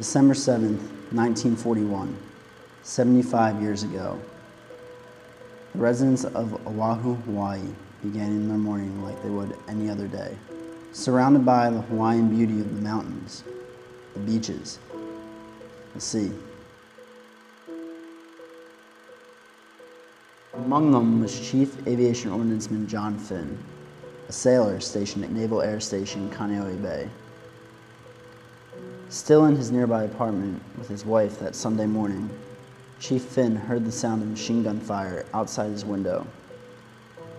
December 7th, 1941, 75 years ago. The residents of Oahu, Hawaii began in their morning like they would any other day, surrounded by the Hawaiian beauty of the mountains, the beaches, the sea. Among them was Chief Aviation Ordnanceman John Finn, a sailor stationed at Naval Air Station Kaneohe Bay. Still in his nearby apartment with his wife that Sunday morning, Chief Finn heard the sound of machine gun fire outside his window,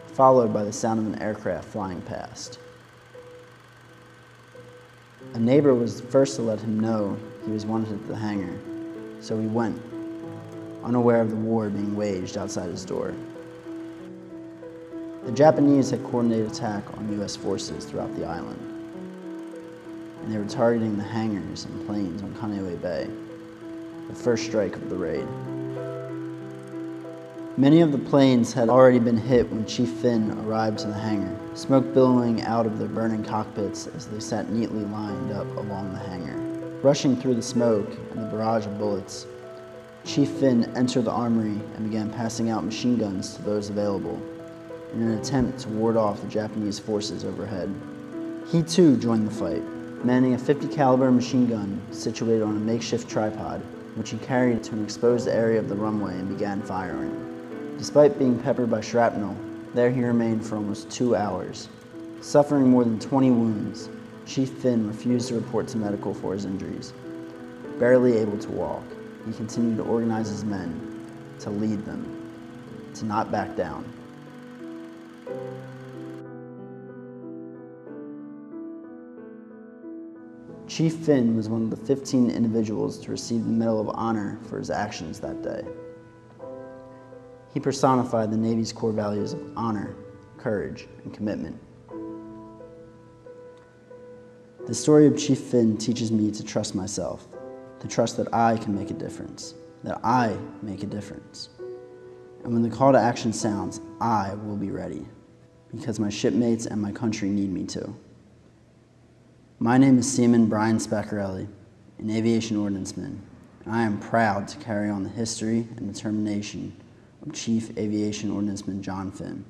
followed by the sound of an aircraft flying past. A neighbor was the first to let him know he was wanted at the hangar, so he went, unaware of the war being waged outside his door. The Japanese had coordinated attack on U.S. forces throughout the island and they were targeting the hangars and planes on Kaneohe Bay, the first strike of the raid. Many of the planes had already been hit when Chief Finn arrived to the hangar, smoke billowing out of their burning cockpits as they sat neatly lined up along the hangar. Rushing through the smoke and the barrage of bullets, Chief Finn entered the armory and began passing out machine guns to those available in an attempt to ward off the Japanese forces overhead. He too joined the fight, manning a 50 caliber machine gun situated on a makeshift tripod, which he carried to an exposed area of the runway and began firing. Despite being peppered by shrapnel, there he remained for almost two hours. Suffering more than 20 wounds, Chief Finn refused to report to medical for his injuries. Barely able to walk, he continued to organize his men, to lead them, to not back down. Chief Finn was one of the 15 individuals to receive the Medal of Honor for his actions that day. He personified the Navy's core values of honor, courage, and commitment. The story of Chief Finn teaches me to trust myself, to trust that I can make a difference, that I make a difference. And when the call to action sounds, I will be ready, because my shipmates and my country need me to. My name is Seaman Brian Spaccarelli, an aviation ordnanceman, I am proud to carry on the history and determination of Chief Aviation Ordnanceman John Finn.